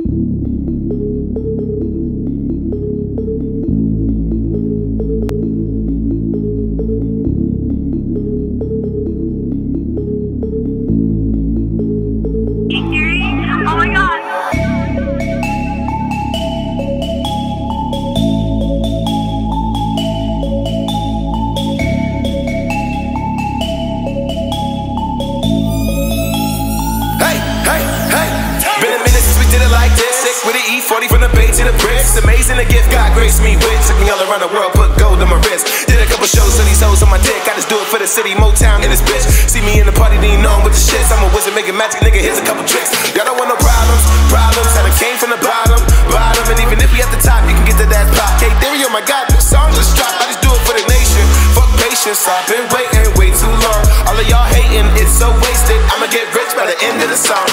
Oh bricks. Amazing the gift God graced me with. Took me all around the world, put gold on my wrist. Did a couple shows for these hoes on my dick. I just do it for the city, Motown in this bitch. See me in the party, then you know I'm with the shits. I'm a wizard making magic, nigga. Here's a couple tricks. Y'all don't want no problems, problems. I done came from the bottom, bottom. And even if we at the top, you can get to that pop. K Theory, oh my god, the song just dropped. I just do it for the nation. Fuck patience, I've been waiting way too long. All of y'all hating, it's so wasted. I'ma get rich by the end of the song.